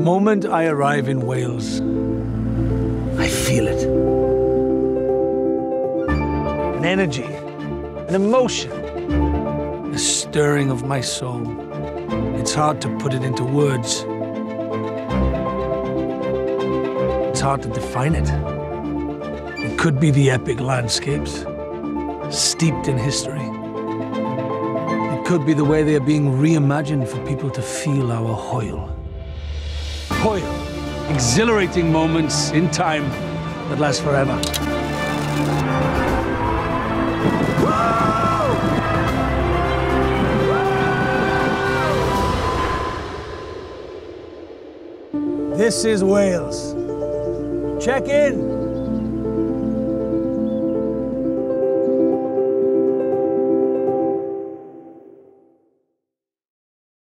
moment I arrive in Wales, I feel it. An energy, an emotion, a stirring of my soul. It's hard to put it into words. It's hard to define it. It could be the epic landscapes, steeped in history. It could be the way they are being reimagined for people to feel our hwyl. Hwyl, exhilarating moments in time that last forever. This is Wales. Check in.